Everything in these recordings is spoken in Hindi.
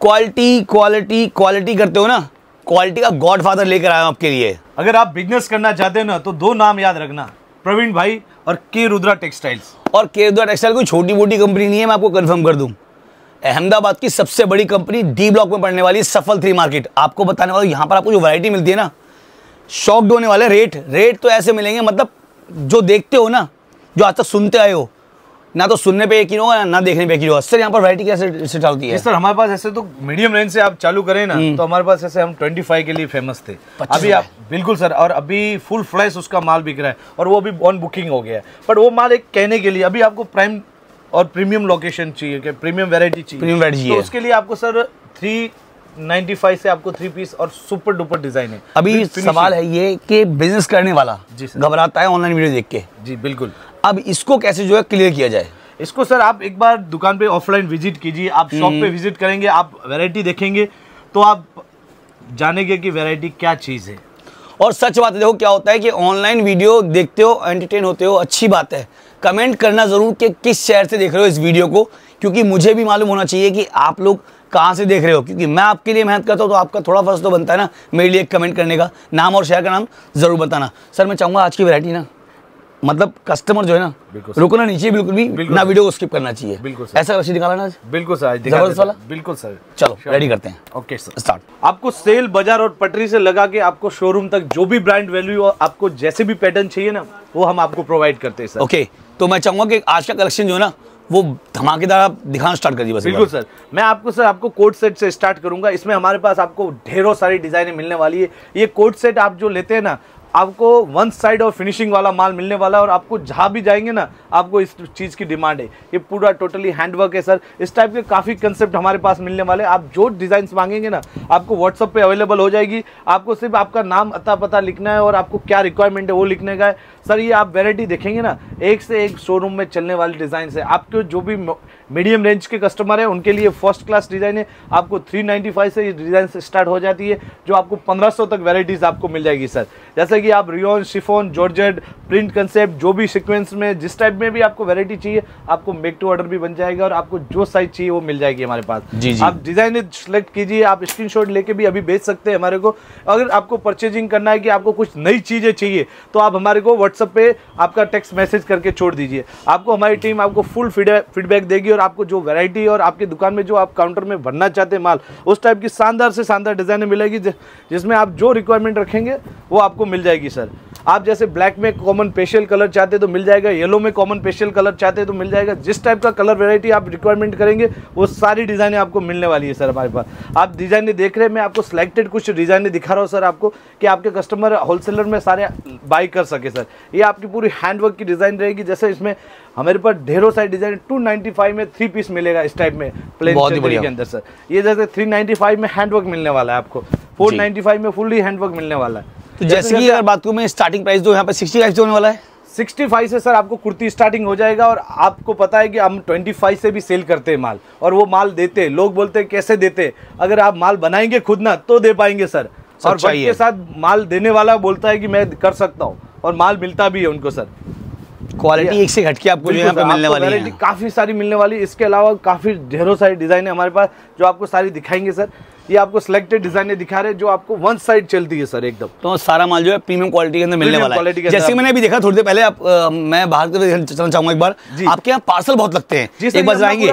क्वालिटी क्वालिटी क्वालिटी करते हो ना? क्वालिटी का गॉड फादर लेकर आया हूँ आपके लिए। अगर आप बिज़नेस करना चाहते हो ना तो दो नाम याद रखना। प्रवीण भाई और के रुद्रा टेक्सटाइल्स। और केरदुआ टेक्सटाइल कोई छोटी मोटी कंपनी नहीं है मैं आपको कन्फर्म कर दूँ। अहमदाबाद की सबसे बड़ी कंपनी डी ब्लॉक में पड़ने वाली है सफल थ्री मार्केट आपको बताने वाला यहाँ पर आपको जो वैरायटी मिलती है ना शॉक्ड होने वाले रेट रेट तो ऐसे मिलेंगे मतलब जो देखते हो ना जो आज तक सुनते आए हो ना तो सुनने पे यकीन होगा ना देखने पे यकीन होगा। सर यहाँ पर वैरायटी कैसे स्टार्ट होती है? सर हमारे पास ऐसे तो मीडियम रेंज से आप चालू करें ना तो हमारे पास ऐसे हम 25 के लिए फ़ेमस थे। अभी आप बिल्कुल सर और अभी फुल फ्लैश उसका माल बिक रहा है और वो भी ऑन बुकिंग हो गया है। बट वो माल एक कहने के लिए अभी आपको प्राइम और प्रीमियम लोकेशन चाहिए प्रीमियम वेरायटी चाहिए। Premium variety तो। उसके लिए आपको सर थ्री नाइन्टी फाइव से आपको थ्री पीस और सुपर डुपर डिज़ाइन है। अभी सवाल है ये कि बिज़नेस करने वाला जी घबराता है ऑनलाइन वीडियो देख के। जी बिल्कुल। अब इसको कैसे जो है क्लियर किया जाए? इसको सर आप एक बार दुकान पे ऑफलाइन विज़िट कीजिए। आप शॉप पे विज़िट करेंगे आप वैरायटी देखेंगे तो आप जानेंगे कि वैरायटी क्या चीज़ है। और सच बात है देखो क्या होता है कि ऑनलाइन वीडियो देखते हो एंटरटेन होते हो अच्छी बात है। कमेंट करना ज़रूर कि किस शहर से देख रहे हो इस वीडियो को क्योंकि मुझे भी मालूम होना चाहिए कि आप लोग कहाँ से देख रहे हो। क्योंकि मैं आपके लिए मेहनत करता हूँ तो आपका थोड़ा फ़र्ज़ तो बनता है ना मेरे लिए कमेंट करने का। नाम और शहर का नाम ज़रूर बताना। सर मैं चाहूँगा आज की वैरायटी ना मतलब कस्टमर जो है ना। रुकना नहीं चाहिए बिल्कुल भी बिल्कुल ना वीडियो को स्किप करना चाहिए। बिल्कुल सर। ऐसा वैसे निकाला ना आज? बिल्कुल सर आज ज़बरदस्त वाला? बिल्कुल सर। चलो रेडी करते हैं। ओके सर स्टार्ट आपको सेल बाज़ार और पटरी से लगा के आपको शोरूम तक जो भी ब्रांड वैल्यू और आपको जैसे भी पैटर्न चाहिए ना वो हम आपको प्रोवाइड करते हैं सर ओके तो मैं चाहूँगा कि आज का कलेक्शन जो है ना वो धमाकेदार आप दिखाना स्टार्ट कर दीजिए बस बिल्कुल सर। मैं आपको सर आपको कोट सेट से स्टार्ट करूँगा। इसमें हमारे पास आपको ढेरों सारी डिजाइनें मिलने वाली है। ये कोट सेट आप जो लेते हैं ना आपको वन साइड और फिनिशिंग वाला माल मिलने वाला है और आपको जहाँ भी जाएँगे ना, आपको इस चीज़ की डिमांड है। ये पूरा टोटली हैंडवर्क है सर इस टाइप के काफ़ी कंसेप्ट हमारे पास मिलने वाले आप जो डिज़ाइन मांगेंगे ना, आपको व्हाट्सअप पे अवेलेबल हो जाएगी। आपको सिर्फ़ आपका नाम अता पता लिखना है और आपको क्या रिक्वायरमेंट है वो लिखने का है। सर ये आप वेराइटी देखेंगे ना, एक से एक शोरूम में चलने वाली डिज़ाइन है। आपके जो भी मीडियम रेंज के कस्टमर है उनके लिए फ़र्स्ट क्लास डिज़ाइन है। आपको 395 से ये डिज़ाइन स्टार्ट हो जाती है जो आपको 1500 तक वेराइटीज़ आपको मिल जाएगी सर जैसे कि आप rayon chiffon georgette print concept जो भी सिक्वेंस में जिस टाइप में भी आपको वेरायटी चाहिए आपको मेक टू ऑर्डर भी बन जाएगा और आपको जो साइज़ चाहिए वो मिल जाएगी हमारे पास। जी, जी। आप डिज़ाइन सेलेक्ट कीजिए आप स्क्रीनशॉट लेके भी अभी भेज सकते हैं हमारे को। अगर आपको परचेजिंग करना है कि आपको कुछ नई चीज़ें चाहिए तो आप हमारे को व्हाट्सअप पे आपका टेक्स्ट मैसेज करके छोड़ दीजिए। आपको हमारी टीम आपको फुल फीडबैक देगी और आपको जो वैरायटी और आपकी दुकान में जो आप काउंटर में भरना चाहते हैं माल, उस टाइप की शानदार से शानदार डिज़ाइनें मिलेगी जिसमें आप जो रिक्वायरमेंट रखेंगे, वो आपको मिल जाएगी सर आप जैसे ब्लैक में कॉमन पेशियल कलर चाहते हैं तो मिल जाएगा येलो में कॉमन पेशियल कलर चाहते हैं तो मिल जाएगा। जिस टाइप का कलर वेरायटी आप रिक्वायरमेंट करेंगे वो सारी डिज़ाइनें आपको मिलने वाली है सर हमारे पास। आप डिज़ाइनें देख रहे हैं मैं आपको सिलेक्टेड कुछ डिज़ाइनें दिखा रहा हूँ सर आपको कि आपके कस्टमर होलसेलर में सारे बाई कर सके सर। ये आपकी पूरी हैंडवर्क की डिज़ाइन रहेगी जैसे इसमें हमारे पास ढेरों सारी डिज़ाइन 295 में थ्री पीस मिलेगा इस टाइप में प्लेन। के अंदर सर। ये जैसे 395 में हैंडवर्क मिलने वाला है आपको 495 में फुल्ली हैंडवर्क मिलने वाला है। तो जैसे कि अगर बात करूँ मैं स्टार्टिंग प्राइस जो यहाँ पर सिक्सटी फाइव से होने वाला है। 65 से सर आपको कुर्ती स्टार्टिंग हो जाएगा और आपको पता है कि हम 25 से भी सेल करते हैं माल और वो माल देते हैं। लोग बोलते हैं कैसे देते हैं? अगर आप माल बनाएँगे खुद ना तो दे पाएँगे सर। और बट के साथ माल देने वाला बोलता है कि मैं कर सकता हूँ और माल मिलता भी है उनको सर। क्वालिटी एक से घटके आपको जो यहाँ पे मिलने वाली है। काफ़ी सारी मिलने वाली इसके अलावा काफ़ी ढेरों सारी डिज़ाइन है हमारे पास जो आपको सारी दिखाएँगे सर। ये आपको सिलेक्टेड डिजाइने दिखा रहे हैं जो आपको वन साइड चलती है सर एकदम। तो सारा माल जो है प्रीमियम क्वालिटी के अंदर मिलने वाला है। जैसे मैंने अभी देखा थोड़ी देर पहले आप आ, मैं बाहर चलना चाहूँगा एक बार। आपके यहाँ पार्सल बहुत लगते हैं। एक बार जाएँगे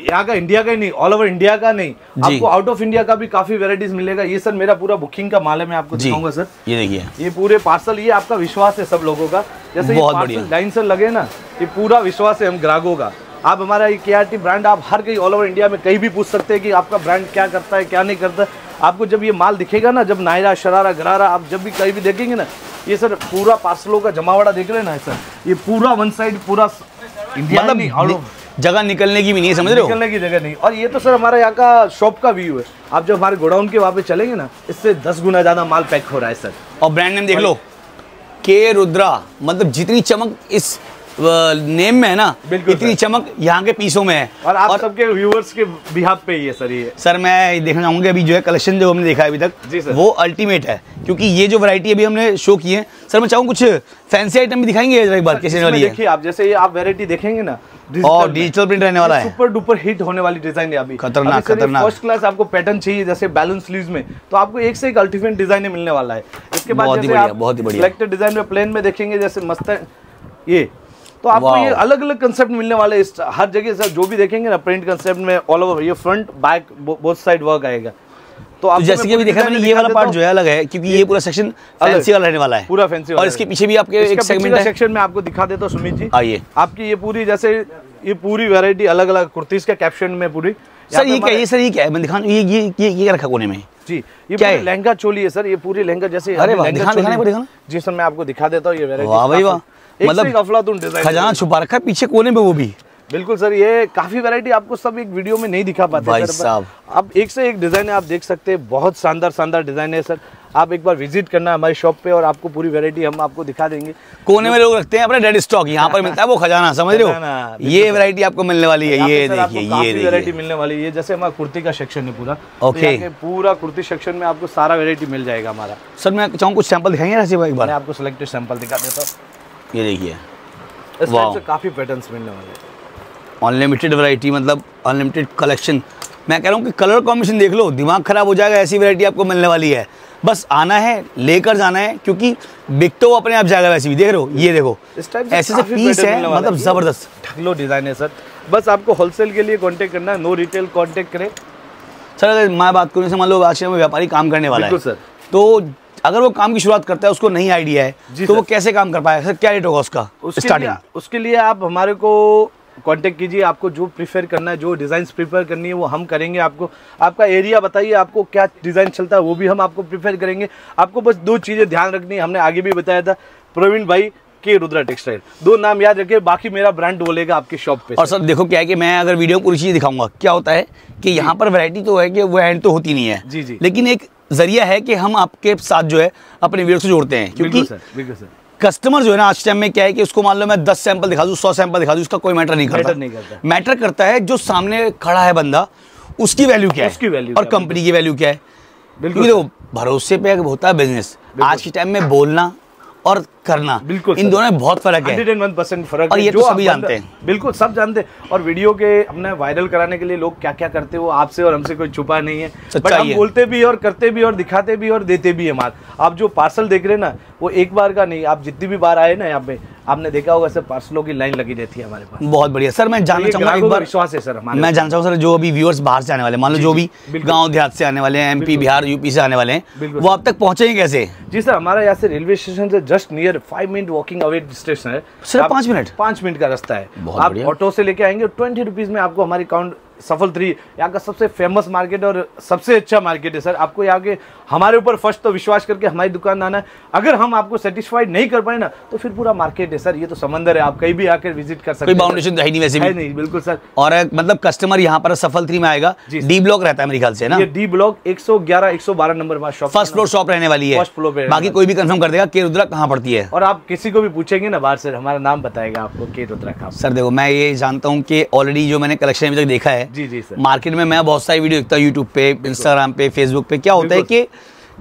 यहाँ का इंडिया का ही नहीं ऑल ओवर इंडिया का नहीं आपको आउट ऑफ़ इंडिया का भी काफ़ी वेराइटीज मिलेगा। ये सर मेरा पूरा बुकिंग का माल है मैं आपको दिखाऊँगा सर ये देखिए। ये पूरे पार्सल ये आपका विश्वास है सब लोगों का। जैसे ये पार्सल लाइन से लगे ना ये पूरा विश्वास है हम ग्राहकों का। आप हमारा ये के ब्रांड आप हर कहीं ऑल ओवर इंडिया में कहीं भी पूछ सकते हैं कि आपका ब्रांड क्या करता है क्या नहीं करता। है आपको जब ये माल दिखेगा ना जब नायरा शरारा गरारा आप जब भी कहीं भी देखेंगे ना ये सर पूरा पार्सलों का जमावड़ा देख रहे हैं ना सर ये पूरा वन साइड पूरा इंडिया मतलब नि- जगह निकलने की भी नहीं समझ रहे हो? निकलने की जगह नहीं। और ये तो सर हमारे यहाँ का शॉप का व्यू है। आप जब हमारे गोडाउन के वहाँ पे चलेंगे ना इससे दस गुना ज़्यादा माल पैक हो रहा है सर। और ब्रांड नेम देख लो। के रुद्रा मतलब जितनी चमक इस नेम में है ना इतनी चमक यहाँ के पीसों में है। और आप और सबके व्यूअर्स के बिहाफ पे ही है सर ये। सर मैं देखना चाहूँगा अभी जो है कलेक्शन जो हमने देखा है अभी तक जी सर। वो अल्टीमेट है। क्योंकि ये जो वैरायटी अभी हमने शो की है सर मैं चाहूँ कुछ फैंसी आइटम भी दिखाएँगे एक बार कैसे है? देखिए आप जैसे ये आप वेरायटी देखेंगे ना और डिजिटल प्रिंट रहने वाला है। सुपर डुपर हिट होने वाली डिज़ाइन है अभी। खतरनाक, खतरनाक। फ़र्स्ट क्लास आपको पैटर्न चाहिए जैसे बैलेंस स्लीव्स में। तो आपको एक से एक अल्टीमेट डिज़ाइन मिलने वाला है। इसके बाद बहुत ही जैसे बढ़िया, आप बहुत ही बढ़िया। सिलेक्टेड डिज़ाइन में प्लेन में देखेंगे जैसे मस्त है। ये। तो आपको ये अलग अलग कंसेप्ट मिलने वाले इस हर जगह से जो भी देखेंगे ना प्रिंट कंसेप्ट में ऑल ओवर ये front back both side work आएगा। तो तो आपको जैसे कि अभी देखा मैंने ये वाला पार्ट जो है अलग है क्योंकि ये पूरा सेक्शन फैंसी वाला रहने वाला है। पूरा वाला और इसके पीछे भी आपके एक सेगमेंट है। सेक्शन में आपको दिखा देता हूँ सुमित जी। आइए। आपकी ये पूरी जैसे ये पूरी वैरायटी अलग अलग कुर्तीज के कैप्शन में पूरी। सर ये क्या ये सर ये क्या है? मैं दिखा ये ये ये ये क्या रखा कोने में? जी ये क्या है? लहंगा चोली है सर ये पूरी लहंगा जैसे अरे दिखा- दिखाने को दिखाना? जी सर मैं आपको दिखा देता हूँ ये वैरायटी वाह भाई वाह। मतलब खजाना छुपा रखा है पीछे कोने में वो भी। बिल्कुल सर ये काफ़ी वैरायटी आपको सब एक वीडियो में नहीं दिखा पाते भाई सर, साहब। अब एक से एक डिज़ाइन है आप देख सकते हैं बहुत शानदार शानदार डिज़ाइन है सर। आप एक बार विज़िट करना हमारी शॉप पे और आपको पूरी वैरायटी हम आपको दिखा देंगे। कोने में लोग रखते हैं अपने डेड स्टॉक यहाँ पर मिलता है वो खजाना समझ रहे हो? ये वैरायटी आपको मिलने वाली है ये देखिए ये वैरायटी मिलने वाली है जैसे हमारा कुर्ती का सेक्शन है पूरा। तो. यहाँ पे पूरा कुर्ती सेक्शन में आपको सारा वेरायटी मिल जाएगा हमारा। सर मैं चाहूँ कुछ सैंपल दिखाएँगे ऐसे एक बार? आपको सिलेक्टेड सैंपल दिखा देता हूँ। ये देखिए। काफ़ी पैटर्न मिलने वाले हैं। अनलिमिटेड वैरायटी मतलब अनलिमिटेड कलेक्शन मैं कह रहा हूँ कि कलर कॉम्बिनेशन देख लो दिमाग खराब हो जाएगा ऐसी वैरायटी आपको मिलने वाली है। बस आना है लेकर जाना है क्योंकि बिक तो अपने आप जाएगा वैसे भी। देख रहे हो? ये देखो ऐसे से पीस है मतलब ज़बरदस्त। ढकलो डिज़ाइन है सर बस आपको होलसेल के लिए कांटेक्ट करना है नो रिटेल कांटेक्ट करें। सर अगर मैं बात करूँ जैसे मान लो आज में व्यापारी काम करने वाला है सर। तो अगर वो काम की शुरुआत करता है उसको नहीं आइडिया है तो वो कैसे काम कर पाएगा? सर क्या रेट होगा उसका? स्टार्टिंग उसके लिए आप हमारे को कांटेक्ट कीजिए आपको जो प्रिफर करना है जो डिज़ाइन प्रिफर करनी है वो हम करेंगे आपको। आपका एरिया बताइए आपको क्या डिज़ाइन चलता है वो भी हम आपको प्रिफर करेंगे। आपको बस दो चीज़ें ध्यान रखनी है हमने आगे भी बताया था प्रवीण भाई के रुद्रा टेक्सटाइल। दो नाम याद रखिए बाकी मेरा ब्रांड बोलेगा आपकी शॉप पे और सर देखो क्या है कि मैं अगर वीडियो पूरी चीज़ दिखाऊँगा क्या होता है कि यहाँ पर वैरायटी तो है कि वो एंड तो होती नहीं है। जी, जी। लेकिन एक ज़रिया है कि हम आपके साथ जो है अपने वीडियो से जोड़ते हैं क्योंकि बिल्कुल सर बिल्कुल सर। कस्टमर जो है ना आज टाइम में क्या है कि उसको मान लो मैं दस सैंपल दिखा दूँ सौ सैंपल दिखा दूँ उसका कोई मैटर नहीं करता। मैटर नहीं करता। मैटर करता है जो सामने खड़ा है बंदा उसकी वैल्यू क्या है? उसकी वैल्यू और कंपनी की वैल्यू क्या है? बिल्कुल। देखो भरोसे पे होता है बिज़नेस आज के टाइम में बोलना और करना। बिल्कुल इन दोनों में बहुत फ़र्क है। हंड्रेड एंड वन परसेंट फ़र्क और ये ये तो सभी जानते हैं। बिल्कुल सब जानते हैं। और वीडियो के अपने वायरल कराने के लिए लोग क्या क्या करते हैं वो आपसे और हमसे कोई छुपा नहीं है। बट हम बोलते भी और करते भी और दिखाते भी और देते भी है माल आप जो पार्सल देख रहे ना वो एक बार का नहीं आप जितनी भी बार आए ना यहाँ पे आपने देखा होगा सर पार्सलों की लाइन लगी रहती है हमारे पास। बहुत बढ़िया। सर मैं जानना चाहूँगा एक बार विश्वास है सर हमारे मैं जानना चाहूँगा सर जो अभी व्यूअर्स बाहर से आने वाले मान लो जो भी। गाँव देहात से आने वाले हैं एमपी। बिहार यूपी से आने वाले हैं वो अब तक पहुँचेंगे कैसे? जी सर हमारा यहाँ से रेलवे स्टेशन से just near five minute walking away station है। सर आप- पाँच मिनट? पाँच मिनट का रास्ता है। आप ऑटो से लेके आएँगे ट्वेंटी रुपीज़ में आपको हमारी काउंट सफल थ्री। यहाँ का सबसे फ़ेमस मार्केट और सबसे अच्छा मार्केट है सर। आपको यहाँ के हमारे ऊपर फ़र्स्ट तो विश्वास करके हमारी दुकान आना है। अगर हम आपको सेटिस्फाइड नहीं कर पाए ना तो फिर पूरा मार्केट है सर। ये तो समंदर है आप कहीं भी आकर विज़िट कर सकते हैं। बाउंडेशन तो है नहीं वैसे भी। नहीं बिल्कुल सर। और एक मतलब कस्टमर यहाँ पर सफल थ्री में आएगा। डी ब्लॉक रहता है मेरे ख्याल से ना? डी ब्लॉक 111 112 नंबर पर शॉप फ़र्स्ट फ्लोर शॉप रहने वाली है। फ़र्स्ट फ्लोर पे बाकी कोई भी कंफर्म कर देगा के रुद्रा कहाँ पड़ती है। और आप किसी को भी पूछेंगे ना बाहर सर हमारा नाम बताएगा आपको के रुद्रा का। सर देखो मैं ये जानता हूँ कि ऑलरेडी जो मैंने कलेक्शन अभी तक देखा है जी जी सर मार्केट में मैं बहुत सारी वीडियो देखता हूँ यूट्यूब पे इंस्टाग्राम पे फेसबुक पे। क्या होता है कि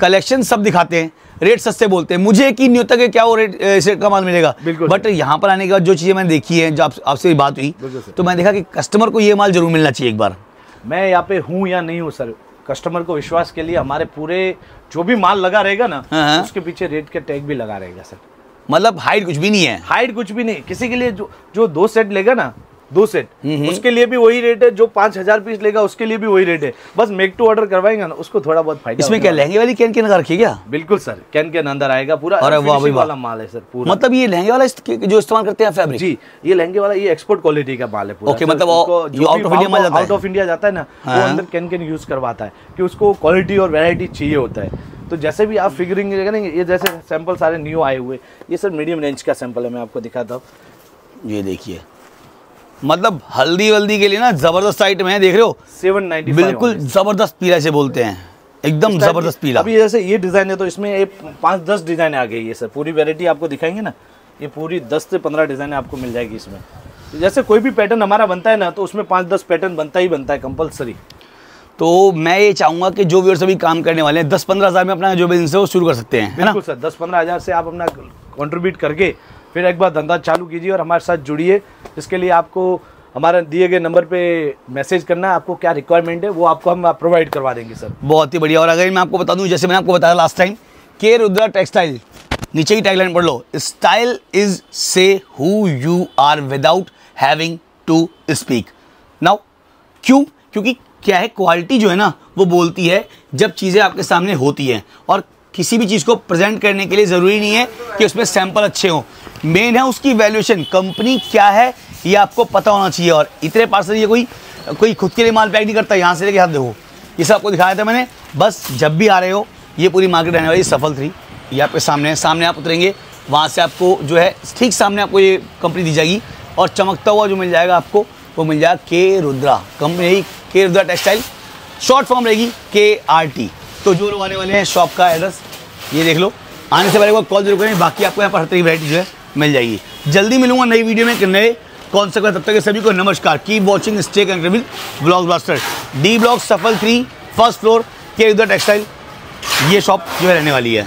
कलेक्शन सब दिखाते हैं रेट सस्ते बोलते हैं। मुझे यकीन नहीं होता कि क्या वो रेट इस रेट का माल मिलेगा। बट यहाँ पर आने के बाद जो चीज़ें मैंने देखी है जो आप, आपसे बात हुई तो मैंने देखा कि कस्टमर को ये माल ज़रूर मिलना चाहिए एक बार। मैं यहाँ पे हूँ या नहीं हूँ सर कस्टमर को विश्वास के लिए हमारे पूरे जो भी माल लगा रहेगा ना हाँ, हाँ। उसके पीछे रेट के टैग भी लगा रहेगा सर मतलब हाइट कुछ भी नहीं है। हाइट कुछ भी नहीं। किसी के लिए जो जो दो सेट लेगा ना दो सेट उसके लिए भी वही रेट है जो पाँच हज़ार पीस लेगा उसके लिए भी वही रेट है। बस मेक टू ऑर्डर करवाएँगे ना उसको थोड़ा बहुत फ़ायदा इसमें क्या लहंगे वाली कैन कैन रखी क्या? बिल्कुल सर कैन कैन अंदर आएगा पूरा। अरे वाह वाला माल है सर पूरा। मतलब ये लहंगे वाला जो इस्तेमाल करते हैं फैब्रिक जी ये लहंगे वाला ये एक्सपोर्ट क्वालिटी का माल है पूरा। सर, मतलब। आउट ऑफ़ इंडिया जाता है। ना हाँ। वो अंदर कैन कैन यूज़ करवाता है कि उसको क्वालिटी और वैरायटी चाहिए होता है। तो जैसे भी आप फिगरिंग करेंगे ये जैसे सैंपल सारे न्यू आए हुए ये सर मीडियम रेंज का सैंपल है मैं आपको दिखाता हूँ। ये देखिए मतलब हल्दी वल्दी के लिए ना ज़बरदस्त आइटम है देख रहे हो? सेवन नाइन्टी बिल्कुल ज़बरदस्त पीला से बोलते हैं। एकदम ज़बरदस्त पीला। अभी जैसे ये डिज़ाइन है तो इसमें ये पाँच दस डिज़ाइन आ गई है सर पूरी वेरायटी आपको दिखाएँगे ना? ये पूरी दस से पंद्रह डिज़ाइन आपको मिल जाएगी इसमें। जैसे कोई भी पैटर्न हमारा बनता है ना तो उसमें पाँच दस पैटर्न बनता ही बनता है कंपलसरी तो मैं ये चाहूँगा कि जो व्यूअर्स अभी काम करने वाले हैं दस पंद्रह हज़ार में अपना जो बिज़नेस है वो शुरू कर सकते हैं है ना? बिल्कुल सर दस पंद्रह हज़ार से आप अपना कंट्रीब्यूट करके फिर एक बार धंधा चालू कीजिए और हमारे साथ जुड़िए। इसके लिए आपको हमारे दिए गए नंबर पे मैसेज करना है आपको क्या रिक्वायरमेंट है, वो आपको हम प्रोवाइड करवा देंगे सर बहुत ही बढ़िया। और अगर मैं आपको बता दूँ, जैसे मैंने आपको बताया लास्ट टाइम के रुद्रा टेक्सटाइल नीचे की टैगलाइन पढ़ लो style is say who you are without having to speak now क्यों? क्योंकि क्या है क्वालिटी जो है ना, वो बोलती है जब चीज़ें आपके सामने होती हैं। और किसी भी चीज़ को प्रेजेंट करने के लिए ज़रूरी नहीं है कि उसमें सैंपल अच्छे हों। मेन है उसकी वैल्यूएशन कंपनी क्या है? ये आपको पता होना चाहिए और इतने पार्सल ये कोई कोई खुद के लिए माल पैक नहीं करता, यहाँ से लेके हाथ देखो। ये सब आपको दिखाया था मैंने। बस जब भी आ रहे हो, ये पूरी मार्केट रहने वाली सफल थ्री। ये आपके सामने है, सामने आप उतरेंगे, वहाँ से आपको जो है, ठीक सामने आपको ये कंपनी दी जाएगी और चमकता हुआ जो मिल जाएगा आपको, वो मिल जाएगा के रुद्रा। कंपनी के रुद्रा टेक्सटाइल शॉर्ट फॉर्म रहेगी के आर टी तो जो लोग आने वाले हैं शॉप का एड्रेस ये देख लो। आने से पहले कॉल ज़रूर करें, बाकी आपको यहाँ पर हर तरह की वैरायटी जो है मिल जाएगी। जल्दी मिलूँगा नई वीडियो में नए कौन सा तब तक सभी को नमस्कार। की वॉचिंग स्टेक एंड रिविल ब्लॉक ब्लास्टर डी ब्लॉक सफल थ्री फ़र्स्ट फ्लोर के टेक्सटाइल ये शॉप जो है रहने वाली है।